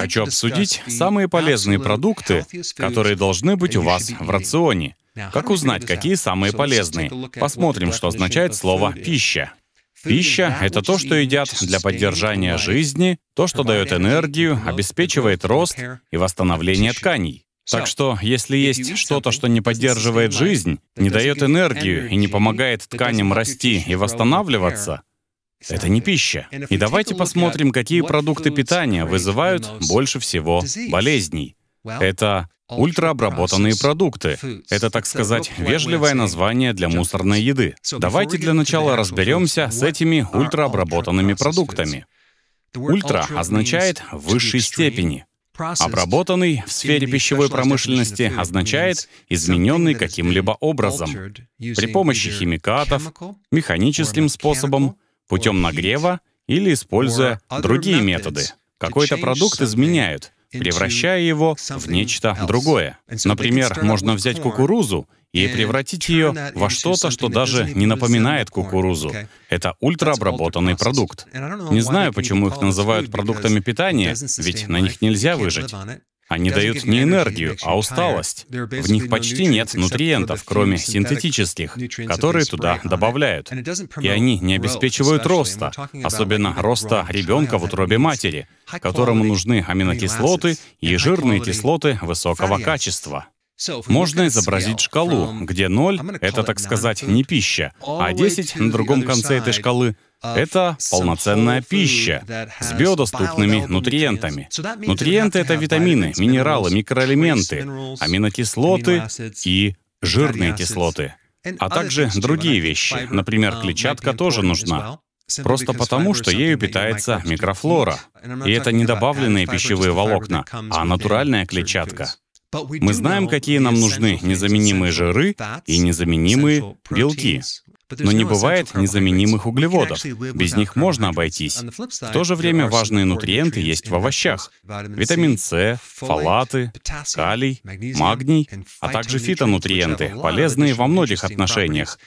хочу обсудить самые полезные продукты, которые должны быть у вас в рационе. Как узнать, какие самые полезные? Посмотрим, что означает слово «пища». Пища — это то, что едят для поддержания жизни, то, что дает энергию, обеспечивает рост и восстановление тканей. Так что, если есть что-то, что не поддерживает жизнь, не дает энергию и не помогает тканям расти и восстанавливаться, это не пища. И давайте посмотрим, какие продукты питания вызывают больше всего болезней. Это ультраобработанные продукты. Это, так сказать, вежливое название для мусорной еды. Давайте для начала разберемся с этими ультраобработанными продуктами. Ультра означает высшей степени. Обработанный в сфере пищевой промышленности означает измененный каким-либо образом, при помощи химикатов, механическим способом, путем нагрева или используя другие методы. Какой-то продукт изменяют, превращая его в нечто другое. Например, можно взять кукурузу и превратить ее во что-то, что даже не напоминает кукурузу. Это ультраобработанный продукт. Не знаю, почему их называют продуктами питания, ведь на них нельзя выжить. Они дают не энергию, а усталость. В них почти нет нутриентов, кроме синтетических, которые туда добавляют. И они не обеспечивают роста, особенно роста ребенка в утробе матери, которому нужны аминокислоты и жирные кислоты высокого качества. Можно изобразить шкалу, где 0 — это, так сказать, не пища, а 10 на другом конце этой шкалы — это полноценная пища с биодоступными нутриентами. Нутриенты — это витамины, минералы, микроэлементы, аминокислоты и жирные кислоты, а также другие вещи. Например, клетчатка тоже нужна. Просто потому, что ею питается микрофлора. И это не добавленные пищевые волокна, а натуральная клетчатка. Мы знаем, какие нам нужны незаменимые жиры и незаменимые белки. Но не бывает незаменимых углеводов. Без них можно обойтись. В то же время важные нутриенты есть в овощах. Витамин С, фолаты, калий, магний, а также фитонутриенты, полезные во многих отношениях,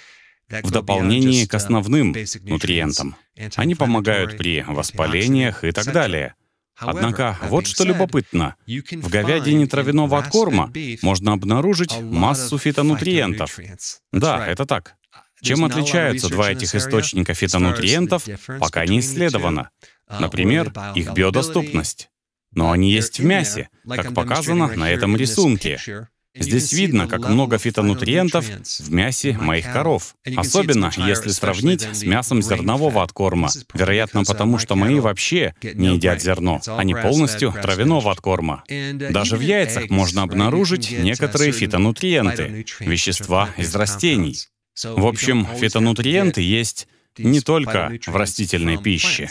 в дополнение к основным нутриентам. Они помогают при воспалениях и так далее. Однако, вот что любопытно. В говядине травяного откорма можно обнаружить массу фитонутриентов. Да, это так. Чем отличаются два этих источника фитонутриентов, пока не исследовано. Например, их биодоступность. Но они есть в мясе, как показано на этом рисунке. Здесь видно, как много фитонутриентов в мясе моих коров. Особенно, если сравнить с мясом зернового откорма. Вероятно, потому что мои вообще не едят зерно. Они полностью травяного откорма. Даже в яйцах можно обнаружить некоторые фитонутриенты, вещества из растений. В общем, фитонутриенты есть не только в растительной пище.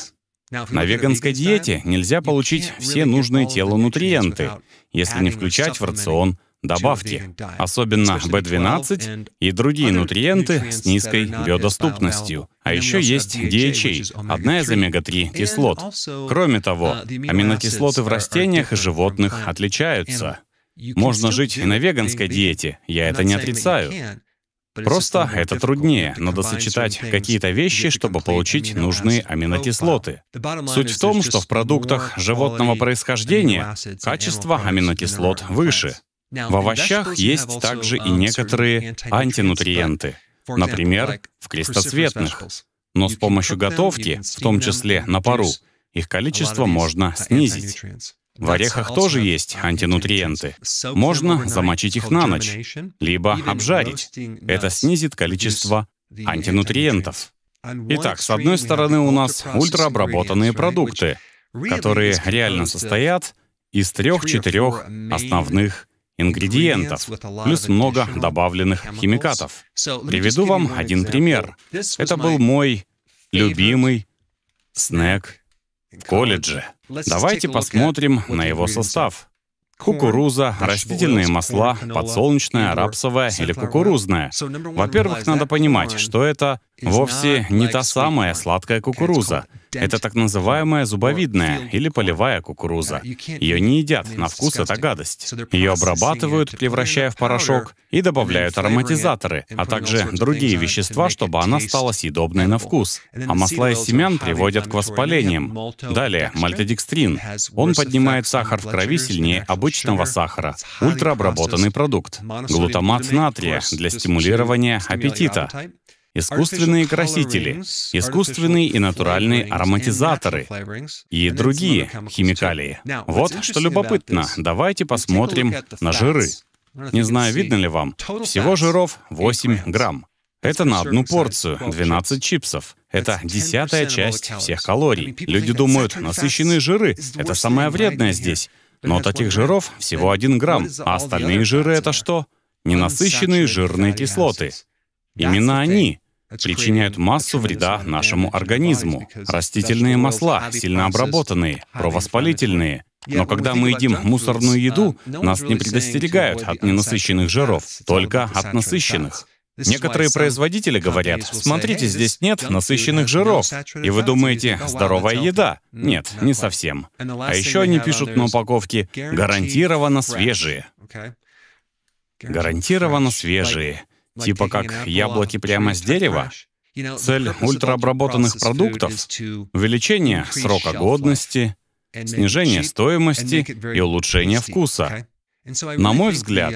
На веганской диете нельзя получить все нужные телу нутриенты, если не включать в рацион добавки, особенно B12 и другие нутриенты с низкой биодоступностью. А еще есть DHA, одна из омега-3 кислот. Кроме того, аминокислоты в растениях и животных отличаются. Можно жить и на веганской диете, я это не отрицаю. Просто это труднее, надо сочетать какие-то вещи, чтобы получить нужные аминокислоты. Суть в том, что в продуктах животного происхождения качество аминокислот выше. В овощах есть также и некоторые антинутриенты, например, в крестоцветных. Но с помощью готовки, в том числе на пару, их количество можно снизить. В орехах тоже есть антинутриенты. Можно замочить их на ночь, либо обжарить. Это снизит количество антинутриентов. Итак, с одной стороны у нас ультраобработанные продукты, которые реально состоят из трех-четырех основных ингредиентов, плюс много добавленных химикатов. Приведу вам один пример. Это был мой любимый снэк в колледже. Давайте посмотрим на его состав. Кукуруза, растительные масла, подсолнечное, рапсовое или кукурузное. Во-первых, надо понимать, что это вовсе не та самая сладкая кукуруза. Это так называемая зубовидная или полевая кукуруза. Ее не едят, на вкус это гадость. Ее обрабатывают, превращая в порошок, и добавляют ароматизаторы, а также другие вещества, чтобы она стала съедобной на вкус. А масла из семян приводят к воспалениям. Далее, мальтодекстрин. Он поднимает сахар в крови сильнее обычного сахара. Ультраобработанный продукт. Глутамат натрия для стимулирования аппетита искусственные красители, искусственные и натуральные ароматизаторы и другие химикалии. Вот что любопытно. Давайте посмотрим на жиры. Не знаю, видно ли вам. Всего жиров 8 грамм. Это на одну порцию, 12 чипсов. Это десятая часть всех калорий. Люди думают, насыщенные жиры — это самое вредное здесь. Но таких жиров всего 1 грамм, а остальные жиры — это что? Ненасыщенные жирные кислоты. Именно они причиняют массу вреда нашему организму. Растительные масла, сильно обработанные, провоспалительные. Но когда мы едим мусорную еду, нас не предостерегают от ненасыщенных жиров, только от насыщенных. Некоторые производители говорят, смотрите, здесь нет насыщенных жиров. И вы думаете, здоровая еда? Нет, не совсем. А еще они пишут на упаковке «гарантированно свежие». Гарантированно свежие. Типа как яблоки прямо с дерева? Цель ультраобработанных продуктов — увеличение срока годности, снижение стоимости и улучшение вкуса. На мой взгляд,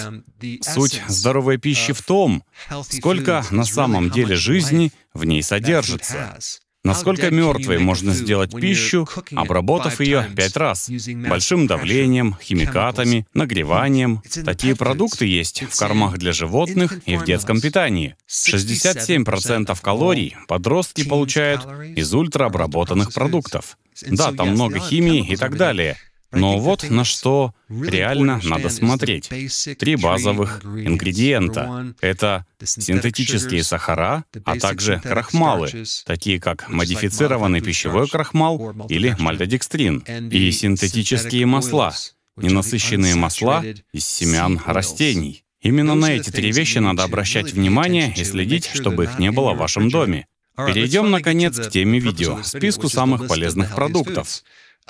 суть здоровой пищи в том, сколько на самом деле жизни в ней содержится. Насколько мертвой можно сделать пищу, обработав ее пять раз? Большим давлением, химикатами, нагреванием. Такие продукты есть в кормах для животных и в детском питании. 67% калорий подростки получают из ультраобработанных продуктов. Да, там много химии и так далее. Но вот на что реально надо смотреть. Три базовых ингредиента — это синтетические сахара, а также крахмалы, такие как модифицированный пищевой крахмал или мальтодекстрин, и синтетические масла, ненасыщенные масла из семян растений. Именно на эти три вещи надо обращать внимание и следить, чтобы их не было в вашем доме. Перейдем, наконец, к теме видео, списку самых полезных продуктов.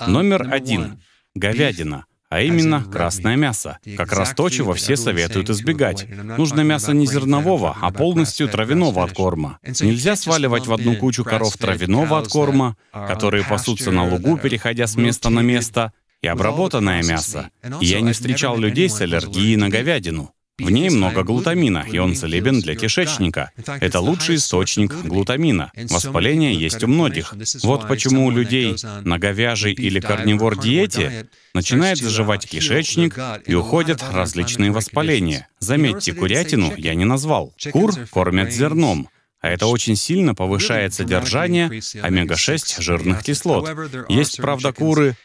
Номер один говядина, а именно красное мясо. Как раз то, чего все советуют избегать. Нужно мясо не зернового, а полностью травяного откорма. Нельзя сваливать в одну кучу коров травяного откорма, которые пасутся на лугу, переходя с места на место, и обработанное мясо. И я не встречал людей с аллергией на говядину. В ней много глутамина, и он целебен для кишечника. Это лучший источник глутамина. Воспаление есть у многих. Вот почему у людей на говяжьей или карнивор диете начинает заживать кишечник и уходят различные воспаления. Заметьте, курятину я не назвал. Кур кормят зерном, а это очень сильно повышает содержание омега-6 жирных кислот. Есть, правда, куры,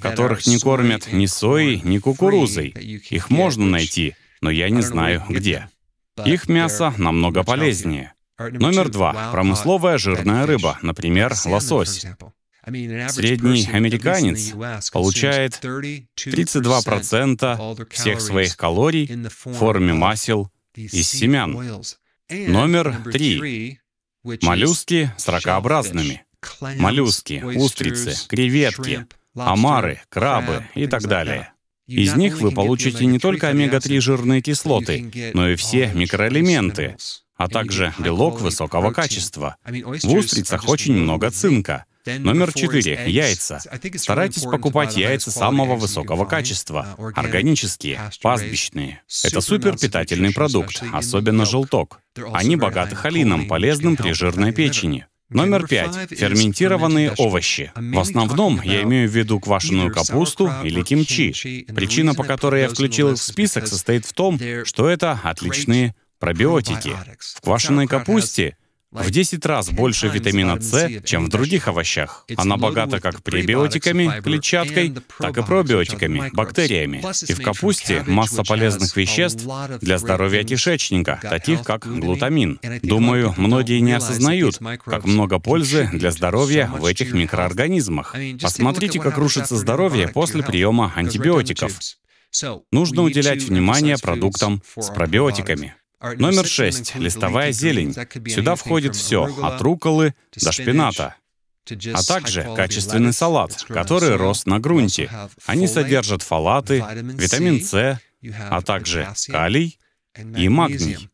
которых не кормят ни соей, ни кукурузой. Их можно найти, но я не знаю где. Их мясо намного полезнее. Номер два. Промысловая жирная рыба, например, лосось. Средний американец получает 32% всех своих калорий в форме масел из семян. Номер три. Моллюски с ракообразными. Моллюски, устрицы, креветки, омары, крабы и так далее. Из них вы получите не только омега-3 жирные кислоты, но и все микроэлементы, а также белок высокого качества. В устрицах очень много цинка. Номер четыре. Яйца. Старайтесь покупать яйца самого высокого качества, органические, пастбищные. Это супер питательный продукт, особенно желток. Они богаты холином, полезным при жирной печени. Номер пять. Ферментированные овощи. В основном я имею в виду квашеную капусту или кимчи. Причина, по которой я включил их в список, состоит в том, что это отличные пробиотики. В квашеной капусте в 10 раз больше витамина С, чем в других овощах. Она богата как пребиотиками, клетчаткой, так и пробиотиками, бактериями. И в капусте масса полезных веществ для здоровья кишечника, таких как глутамин. Думаю, многие не осознают, как много пользы для здоровья в этих микроорганизмах. Посмотрите, как рушится здоровье после приема антибиотиков. Нужно уделять внимание продуктам с пробиотиками. Номер шесть — листовая зелень. Сюда входит все, от руколы до шпината а также качественный салат, который рос на грунте. Они содержат фолаты, витамин С, а также калий и магний.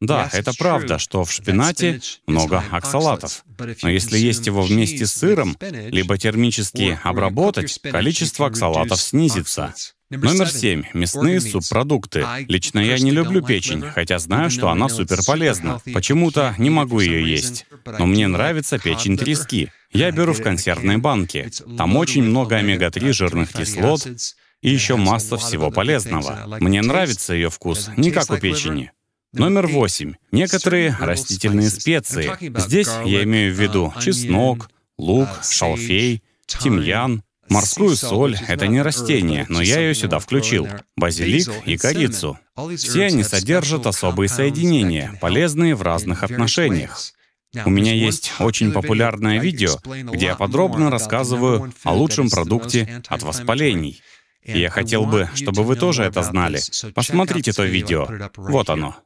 Да, это правда, что в шпинате много оксалатов. Но если есть его вместе с сыром, либо термически обработать, количество оксалатов снизится. Номер семь. Мясные субпродукты. Лично я не люблю печень, хотя знаю, что она суперполезна. Почему-то не могу ее есть. Но мне нравится печень трески. Я беру в консервной банке. Там очень много омега-3 жирных кислот и еще масса всего полезного. Мне нравится ее вкус, не как у печени. Номер восемь. Некоторые растительные специи. Здесь я имею в виду чеснок, лук, шалфей, тимьян, Морскую соль — это не растение, но я ее сюда включил. Базилик и корицу. Все они содержат особые соединения, полезные в разных отношениях. У меня есть очень популярное видео, где я подробно рассказываю о лучшем продукте от воспалений. И я хотел бы, чтобы вы тоже это знали. Посмотрите то видео. Вот оно.